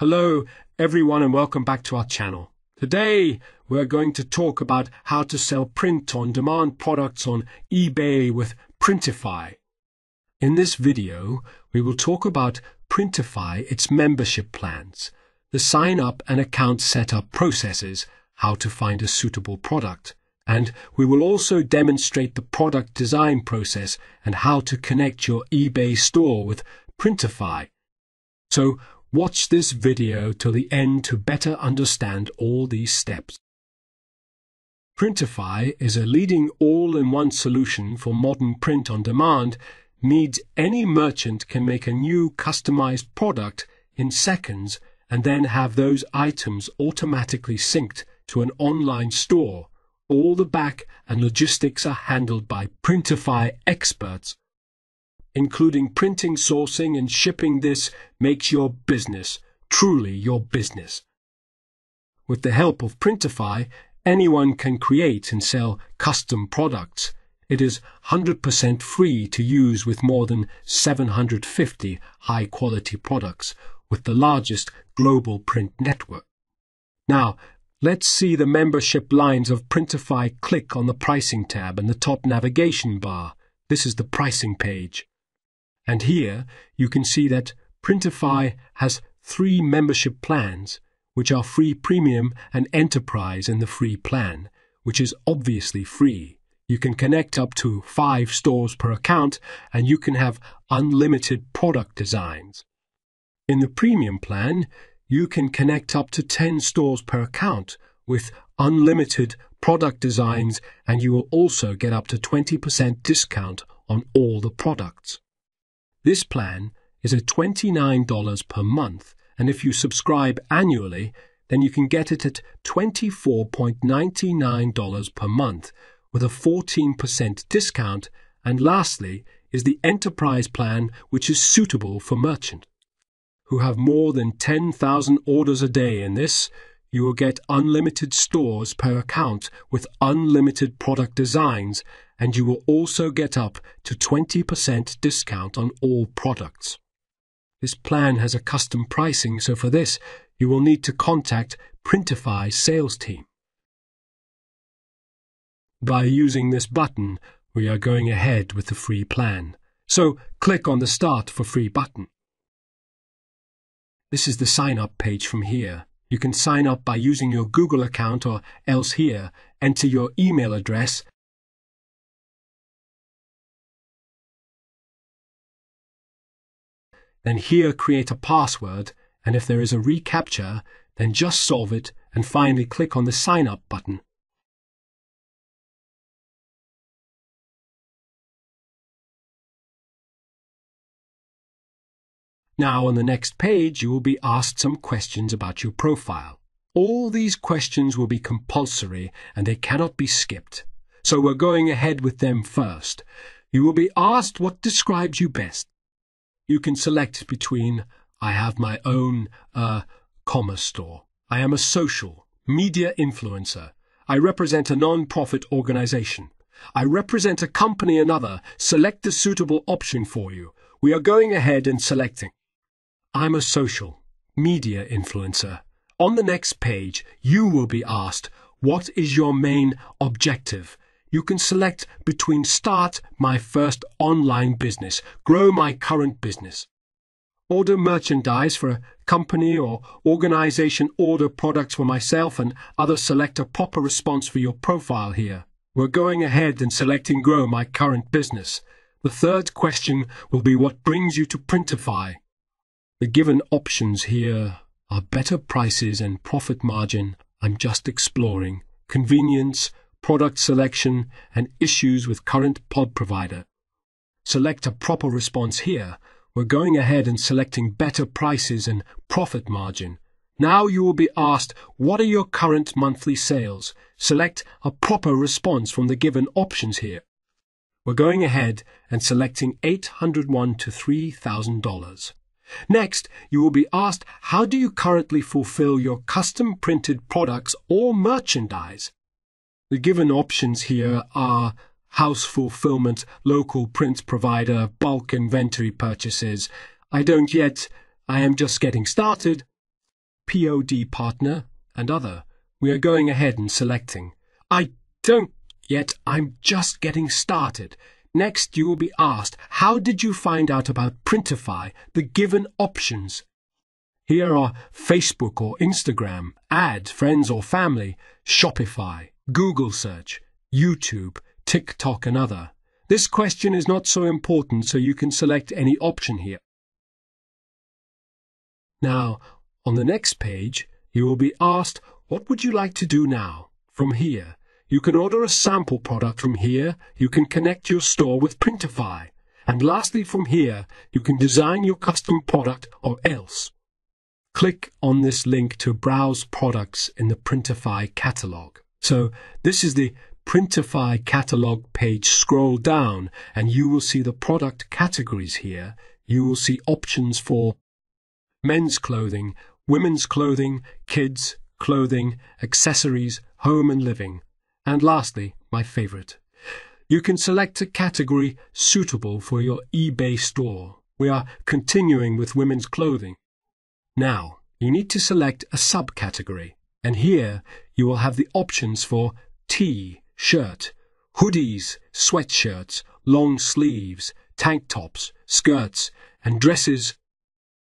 Hello, everyone, and welcome back to our channel. Today, we're going to talk about how to sell print-on-demand products on eBay with Printify. In this video, we will talk about Printify, its membership plans, the sign-up and account setup processes, how to find a suitable product, and we will also demonstrate the product design process and how to connect your eBay store with Printify. So Watch this video till the end to better understand all these steps. Printify is a leading all-in-one solution for modern print on demand, means any merchant can make a new customized product in seconds and then have those items automatically synced to an online store. All the back and logistics are handled by Printify experts including printing, sourcing, and shipping this makes your business truly your business. With the help of Printify, anyone can create and sell custom products. It is 100% free to use with more than 750 high quality products with the largest global print network. Now, let's see the membership lines of Printify. Click on the pricing tab in the top navigation bar. This is the pricing page. And here you can see that Printify has three membership plans, which are free premium and enterprise in the free plan, which is obviously free. You can connect up to five stores per account and you can have unlimited product designs. In the premium plan, you can connect up to 10 stores per account with unlimited product designs and you will also get up to 20% discount on all the products. This plan is at $29 per month, and if you subscribe annually, then you can get it at $24.99 per month with a 14% discount. And lastly is the enterprise plan, which is suitable for merchant who have more than 10,000 orders a day in this. You will get unlimited stores per account with unlimited product designs and you will also get up to 20% discount on all products. This plan has a custom pricing, so for this, you will need to contact Printify's sales team. By using this button, we are going ahead with the free plan. So click on the Start for Free button. This is the sign up page from here. You can sign up by using your Google account or else here, enter your email address then here create a password, and if there is a reCAPTCHA, then just solve it and finally click on the Sign Up button. Now on the next page you will be asked some questions about your profile. All these questions will be compulsory and they cannot be skipped. So we're going ahead with them first. You will be asked what describes you best you can select between I have my own uh, commerce store. I am a social media influencer. I represent a non-profit organization. I represent a company another. Select the suitable option for you. We are going ahead and selecting. I'm a social media influencer. On the next page, you will be asked, what is your main objective? You can select between start my first online business, grow my current business, order merchandise for a company or organization, order products for myself and others select a proper response for your profile here. We're going ahead and selecting grow my current business. The third question will be what brings you to Printify. The given options here are better prices and profit margin. I'm just exploring. Convenience, product selection, and issues with current POD provider. Select a proper response here. We're going ahead and selecting better prices and profit margin. Now you will be asked, what are your current monthly sales? Select a proper response from the given options here. We're going ahead and selecting 801 to $3,000. Next, you will be asked, how do you currently fulfill your custom printed products or merchandise? The given options here are house fulfillment, local print provider, bulk inventory purchases. I don't yet, I am just getting started. POD partner, and other. We are going ahead and selecting. I don't yet, I'm just getting started. Next, you will be asked, how did you find out about Printify, the given options? Here are Facebook or Instagram, ad, friends or family, Shopify, Google search, YouTube, TikTok and other. This question is not so important so you can select any option here. Now, on the next page, you will be asked, what would you like to do now? From here, you can order a sample product from here, you can connect your store with Printify, and lastly from here, you can design your custom product or else. Click on this link to browse products in the Printify catalog. So this is the Printify catalog page. Scroll down and you will see the product categories here. You will see options for men's clothing, women's clothing, kids, clothing, accessories, home and living. And lastly, my favorite. You can select a category suitable for your eBay store. We are continuing with women's clothing. Now, you need to select a subcategory, and here you will have the options for tee, shirt, hoodies, sweatshirts, long sleeves, tank tops, skirts, and dresses,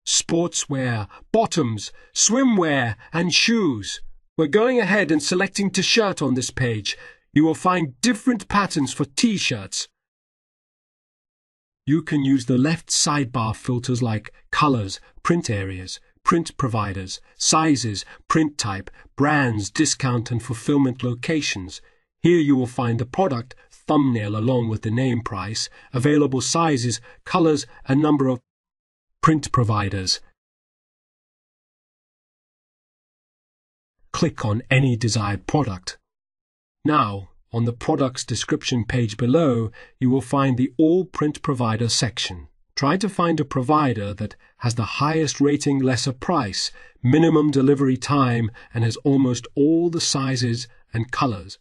sportswear, bottoms, swimwear, and shoes. We're going ahead and selecting t-shirt on this page. You will find different patterns for t-shirts. You can use the left sidebar filters like colors, print areas, print providers, sizes, print type, brands, discount and fulfillment locations. Here you will find the product thumbnail along with the name price, available sizes, colors, and number of print providers. Click on any desired product. Now, on the product's description page below, you will find the All Print Provider section. Try to find a provider that has the highest rating, lesser price, minimum delivery time, and has almost all the sizes and colors.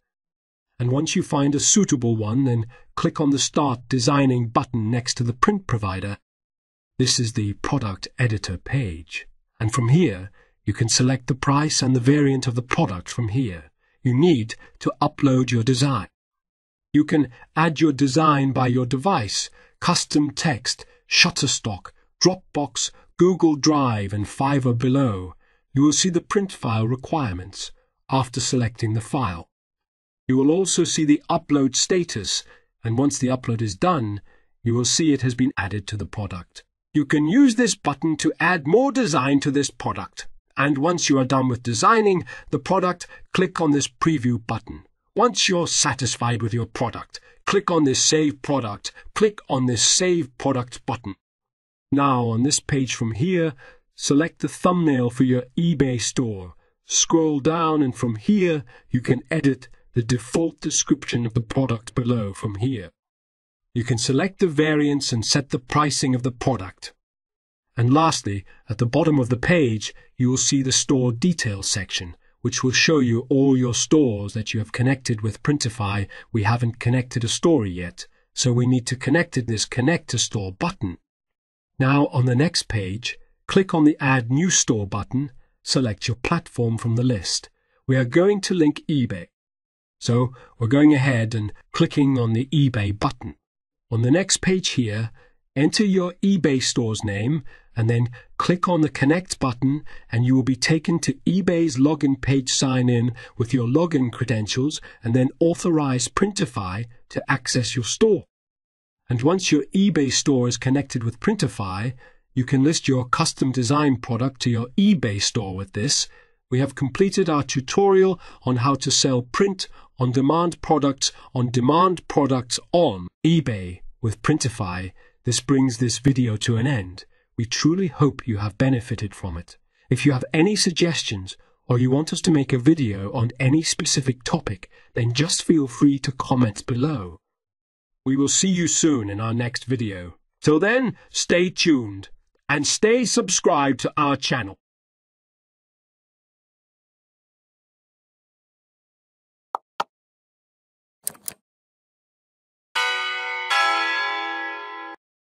And once you find a suitable one, then click on the Start Designing button next to the print provider. This is the Product Editor page. And from here, you can select the price and the variant of the product from here. You need to upload your design. You can add your design by your device, custom text, Shutterstock, Dropbox, Google Drive, and Fiverr below, you will see the print file requirements after selecting the file. You will also see the upload status, and once the upload is done, you will see it has been added to the product. You can use this button to add more design to this product. And once you are done with designing the product, click on this preview button. Once you're satisfied with your product, click on this Save Product. Click on this Save Product button. Now, on this page from here, select the thumbnail for your eBay store. Scroll down and from here, you can edit the default description of the product below from here. You can select the variants and set the pricing of the product. And lastly, at the bottom of the page, you will see the store details section which will show you all your stores that you have connected with Printify. We haven't connected a story yet, so we need to connect it this Connect to Store button. Now on the next page, click on the Add New Store button, select your platform from the list. We are going to link eBay. So we're going ahead and clicking on the eBay button. On the next page here, enter your eBay store's name and then click on the Connect button and you will be taken to eBay's login page sign in with your login credentials and then authorize Printify to access your store. And once your eBay store is connected with Printify, you can list your custom design product to your eBay store with this. We have completed our tutorial on how to sell print on demand products on demand products on eBay with Printify. This brings this video to an end. We truly hope you have benefited from it. If you have any suggestions or you want us to make a video on any specific topic, then just feel free to comment below. We will see you soon in our next video. Till then, stay tuned and stay subscribed to our channel.